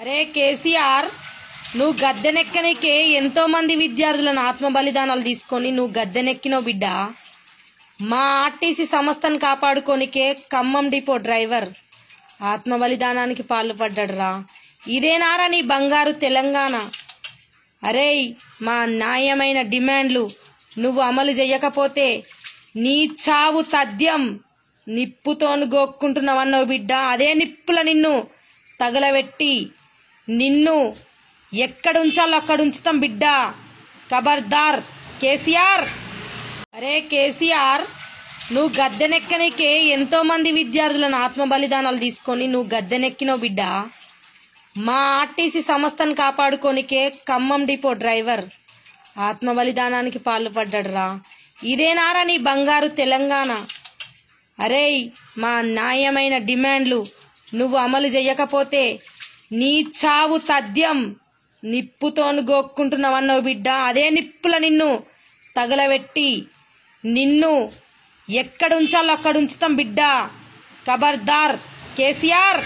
అరే కేసీఆర్ నువ్వు గద్దెనెక్కనికే ఎంతో మంది విద్యార్థులను ఆత్మ బలిదానాలు తీసుకొని నువ్వు గద్దెనెక్కినవు బిడ్డ. మా ఆర్టీసీ సంస్థను కాపాడుకోనికే ఖమ్మం డిపో డ్రైవర్ ఆత్మ బలిదానానికి పాల్పడ్డాడురా ఇదేనారా నీ బంగారు తెలంగాణ. అరేయ్ మా న్యాయమైన డిమాండ్లు నువ్వు అమలు చేయకపోతే నీ చావు తథ్యం నిప్పుతోను గోక్కుంటున్నావన్నావు బిడ్డ. అదే నిప్పుల నిన్ను తగలబెట్టి నిన్ను ఎక్కడుంచాలో అక్కడ ఉంచుతాం బిడ్డ. ఖబర్దార్ కేసీఆర్. అరే కేసీఆర్ నువ్వు గద్దెనెక్కనికే ఎంతో మంది విద్యార్థులను ఆత్మ బలిదానాలు తీసుకొని నువ్వు గద్దెనెక్కినవు బిడ్డ. మా ఆర్టీసీ సంస్థను కాపాడుకోనికే ఖమ్మం డిపో డ్రైవర్ ఆత్మ బలిదానానికి పాల్పడ్డాడురా. ఇదేనారా నీ బంగారు తెలంగాణ? అరేయ్ మా న్యాయమైన డిమాండ్లు నువ్వు అమలు చేయకపోతే నీ చావు తథ్యం నిప్పుతోను గోక్కుంటున్నావన్నావు బిడ్డ. అదే నిప్పుల నిన్ను తగలబెట్టి నిన్ను ఎక్కడుంచాలో అక్కడ ఉంచుతాం బిడ్డ. ఖబర్దార్ కేసీఆర్!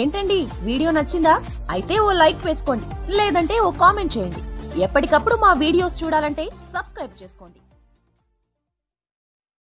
ఏంటండి? వీడియో నచ్చిందా? అయితే ఓ లైక్ వేసుకోండి. లేదంటే ఓ కామెంట్ చేయండి. ఎప్పటికప్పుడు మా వీడియోస్ చూడాలంటే సబ్స్క్రైబ్ చేసుకోండి.